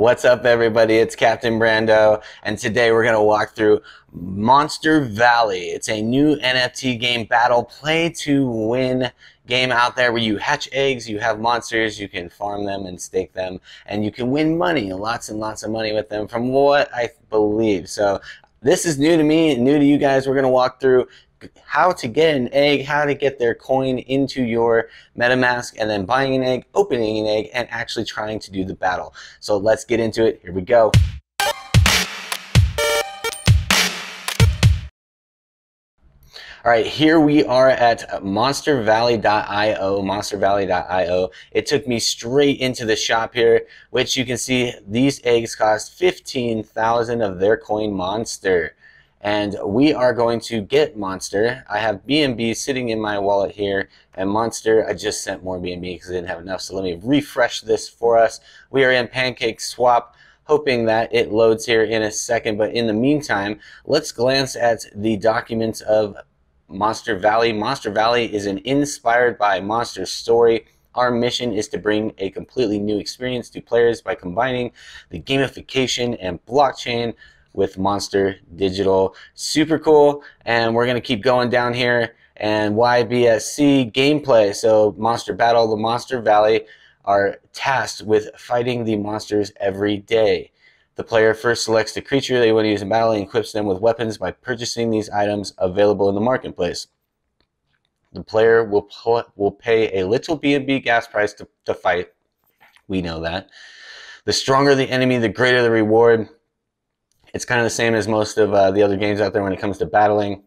What's up, everybody? It's Captain Brando, and today we're going to walk through Monster Valley. It's a new NFT game battle play to win game out there where you hatch eggs, you have monsters, you can farm them and stake them, and you can win money, lots and lots of money with them, from what I believe. So, this is new to me, new to you guys. We're going to walk through how to get an egg, how to get their coin into your MetaMask, and then buying an egg, opening an egg, and actually trying to do the battle. So let's get into it. Here we go. All right, here we are at monstervalley.io, monstervalley.io. It took me straight into the shop here, which you can see these eggs cost 15,000 of their coin monster and we are going to get Monster. I have BNB sitting in my wallet here, and Monster, I just sent more BNB because I didn't have enough, so let me refresh this for us. We are in Pancake Swap, hoping that it loads here in a second, but in the meantime, let's glance at the documents of Monster Valley. Monster Valley is an inspired by Monster story. Our mission is to bring a completely new experience to players by combining the gamification and blockchain with Monster Digital. Super cool. And we're going to keep going down here. And YBSC gameplay. So Monster Battle, the Monster Valley are tasked with fighting the monsters every day. The player first selects the creature they want to use in battle and equips them with weapons by purchasing these items available in the marketplace. The player will, will pay a little BNB gas price to, to fight. We know that. The stronger the enemy, the greater the reward. It's kind of the same as most of uh, the other games out there when it comes to battling.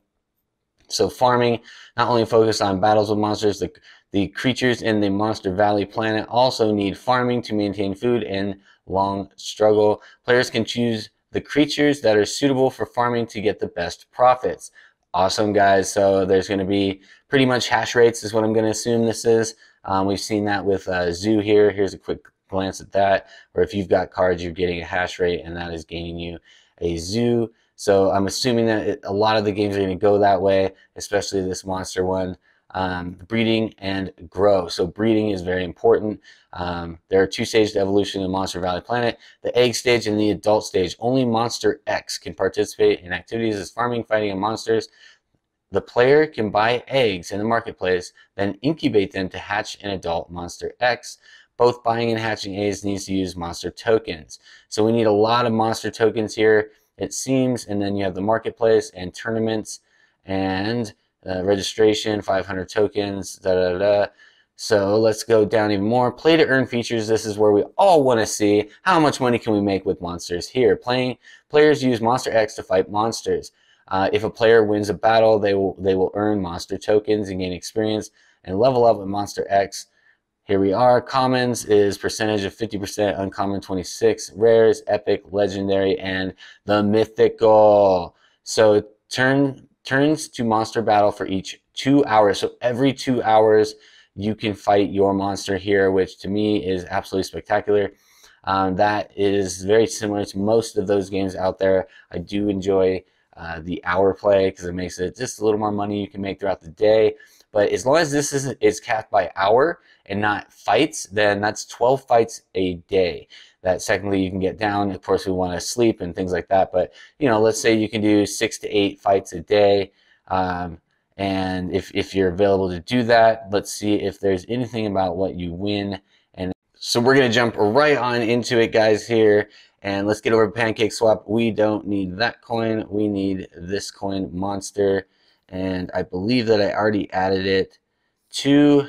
So farming, not only focus on battles with monsters, the, the creatures in the Monster Valley planet also need farming to maintain food and long struggle. Players can choose the creatures that are suitable for farming to get the best profits. Awesome, guys. So there's going to be pretty much hash rates is what I'm going to assume this is. Um, we've seen that with uh, Zoo here. Here's a quick glance at that. Or if you've got cards, you're getting a hash rate, and that is gaining you a zoo. So I'm assuming that it, a lot of the games are going to go that way, especially this monster one. Um, breeding and grow. So breeding is very important. Um, there are two stages to evolution in Monster Valley Planet, the egg stage and the adult stage. Only Monster X can participate in activities as farming, fighting, and monsters. The player can buy eggs in the marketplace, then incubate them to hatch an adult Monster X. Both buying and hatching eggs needs to use monster tokens. So we need a lot of monster tokens here, it seems. And then you have the marketplace and tournaments and uh, registration, 500 tokens, da da da. So let's go down even more. Play to earn features. This is where we all want to see how much money can we make with monsters here. Playing players use Monster X to fight monsters. Uh, if a player wins a battle, they will they will earn monster tokens and gain experience and level up with Monster X. Here we are. Commons is percentage of 50%, uncommon 26, rares, epic, legendary, and the mythical. So turn turns to monster battle for each two hours. So every two hours, you can fight your monster here, which to me is absolutely spectacular. Um, that is very similar to most of those games out there. I do enjoy uh, the hour play because it makes it just a little more money you can make throughout the day. But as long as this is, is capped by hour and not fights, then that's 12 fights a day. That secondly, you can get down. Of course, we want to sleep and things like that. But, you know, let's say you can do six to eight fights a day. Um, and if, if you're available to do that, let's see if there's anything about what you win. And so we're going to jump right on into it, guys, here. And let's get over to Pancake Swap. We don't need that coin. We need this coin, Monster and I believe that I already added it to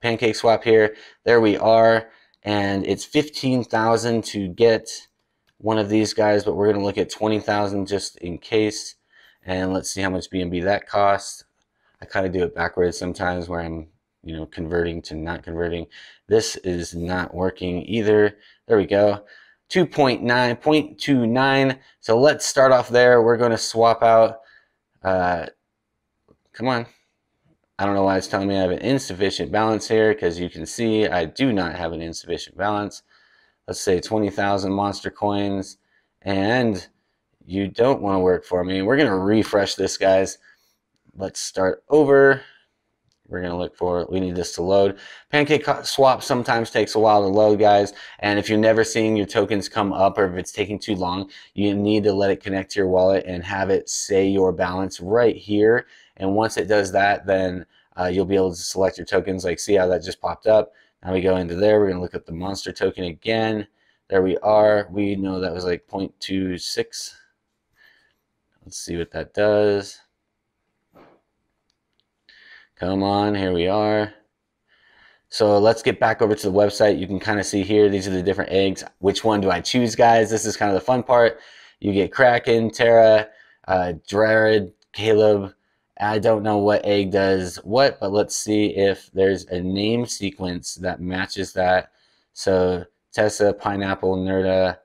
Pancake Swap here. There we are, and it's 15,000 to get one of these guys, but we're going to look at 20,000 just in case, and let's see how much BNB that costs. I kind of do it backwards sometimes where I'm you know converting to not converting. This is not working either. There we go. 2.9, 0.29. So let's start off there. We're going to swap out uh, Come on. I don't know why it's telling me I have an insufficient balance here because you can see I do not have an insufficient balance. Let's say 20,000 monster coins and you don't want to work for me. We're going to refresh this, guys. Let's start over. we're going to look for, we need this to load. Pancake swap sometimes takes a while to load, guys. And if you're never seeing your tokens come up or if it's taking too long, you need to let it connect to your wallet and have it say your balance right here. And once it does that, then uh, you'll be able to select your tokens. Like, see how that just popped up? Now we go into there. We're going to look at the monster token again. There we are. We know that was like 0.26. Let's see what that does. Come on, here we are. So let's get back over to the website. You can kind of see here, these are the different eggs. Which one do I choose, guys? This is kind of the fun part. You get Kraken, Terra, uh, Caleb. I don't know what egg does what, but let's see if there's a name sequence that matches that. So Tessa, Pineapple, Nerda,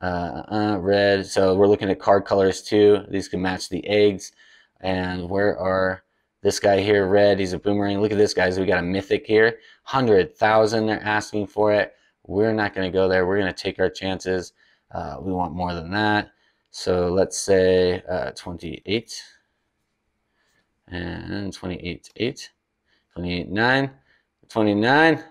uh, uh, Red. So we're looking at card colors too. These can match the eggs. And where are this guy here, red, he's a boomerang. Look at this, guys. We got a mythic here. 100,000 they're asking for it. We're not going to go there. We're going to take our chances. Uh, we want more than that. So let's say uh, 28 and 28 8, 28 9, 29.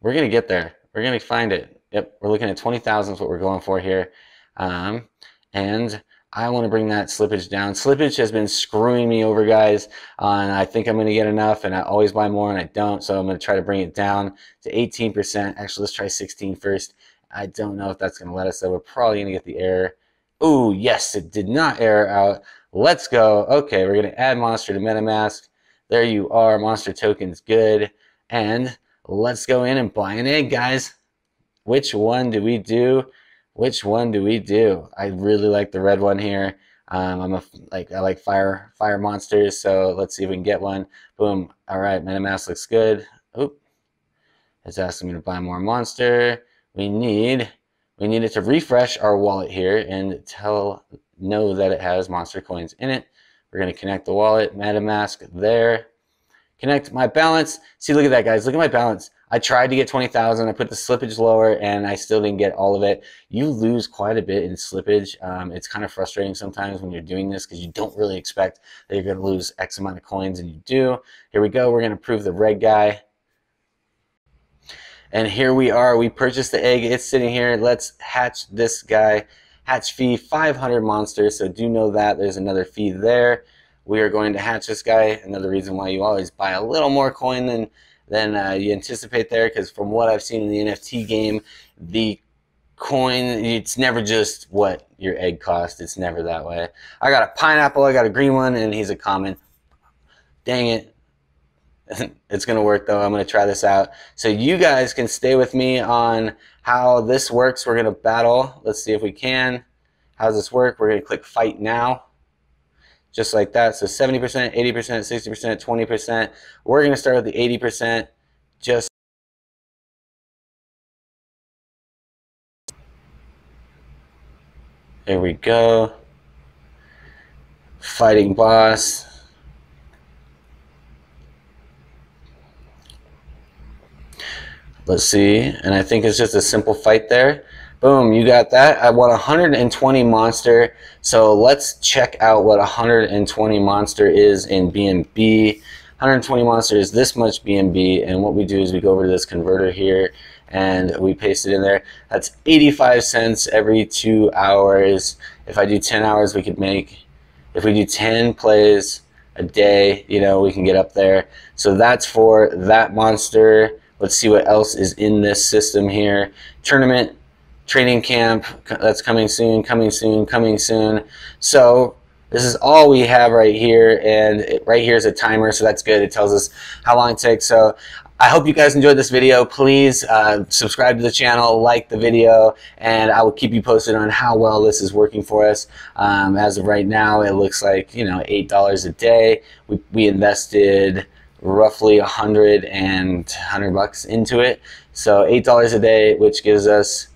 We're going to get there. We're going to find it. Yep, we're looking at 20,000 is what we're going for here. Um, and I want to bring that slippage down. Slippage has been screwing me over, guys. Uh, and I think I'm going to get enough, and I always buy more, and I don't. So I'm going to try to bring it down to 18%. Actually, let's try 16 first. I don't know if that's going to let us, so we're probably going to get the error. Oh, yes, it did not error out. Let's go. Okay, we're going to add Monster to MetaMask. There you are. Monster token's good. And let's go in and buy an egg, guys. Which one do we do? Which one do we do? I really like the red one here. Um, I'm a like I like fire fire monsters, so let's see if we can get one. Boom. All right, MetaMask looks good. Oop. It's asking me to buy more monster. We need we needed to refresh our wallet here and tell know that it has monster coins in it. We're going to connect the wallet, MetaMask there. Connect my balance. See, look at that, guys. Look at my balance. I tried to get 20,000. I put the slippage lower and I still didn't get all of it. You lose quite a bit in slippage. Um, it's kind of frustrating sometimes when you're doing this because you don't really expect that you're going to lose X amount of coins and you do. Here we go. We're going to prove the red guy. And here we are. We purchased the egg. It's sitting here. Let's hatch this guy. Hatch fee 500 monsters. So do know that there's another fee there. We are going to hatch this guy. Another reason why you always buy a little more coin than than uh, you anticipate there because from what I've seen in the NFT game, the coin, it's never just what your egg cost. It's never that way. I got a pineapple, I got a green one, and he's a common. Dang it. it's going to work though. I'm going to try this out. So you guys can stay with me on how this works. We're going to battle. Let's see if we can. How does this work? We're going to click fight now just like that. So 70%, 80%, 60%, 20%. We're going to start with the 80%. Just There we go. Fighting boss. Let's see. And I think it's just a simple fight there. Boom, you got that. I want 120 monster. So let's check out what 120 monster is in BNB. 120 monster is this much BNB, and what we do is we go over to this converter here and we paste it in there. That's 85 cents every two hours. If I do 10 hours, we could make, if we do 10 plays a day, you know, we can get up there. So that's for that monster. Let's see what else is in this system here. Tournament training camp that's coming soon, coming soon, coming soon. So this is all we have right here, and it, right here is a timer, so that's good. It tells us how long it takes. So I hope you guys enjoyed this video. Please uh, subscribe to the channel, like the video, and I will keep you posted on how well this is working for us. Um, as of right now, it looks like you know eight dollars a day. We we invested roughly a hundred and hundred bucks into it, so eight dollars a day, which gives us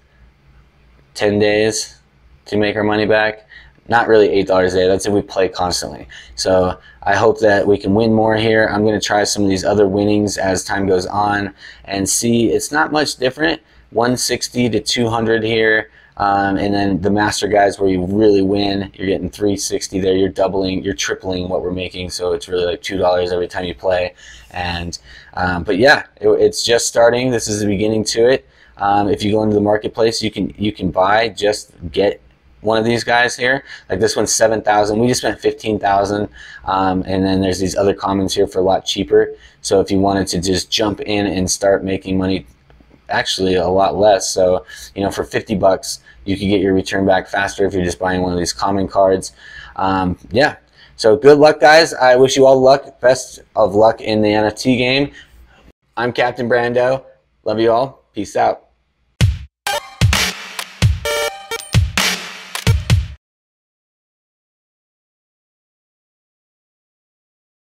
10 days to make our money back. Not really $8 a day. That's if we play constantly. So I hope that we can win more here. I'm to try some of these other winnings as time goes on and see. It's not much different. 160 to 200 here. Um, and then the master guys where you really win, you're getting 360 there. You're doubling, you're tripling what we're making. So it's really like two dollars every time you play. And um, but yeah, it, it's just starting. This is the beginning to it. Um, if you go into the marketplace, you can you can buy just get one of these guys here. Like this one's seven thousand. We just spent fifteen thousand, um, and then there's these other commons here for a lot cheaper. So if you wanted to just jump in and start making money actually a lot less. So, you know, for 50 bucks, you could get your return back faster if you're just buying one of these common cards. Um, yeah. So good luck, guys. I wish you all luck. Best of luck in the NFT game. I'm Captain Brando. Love you all. Peace out.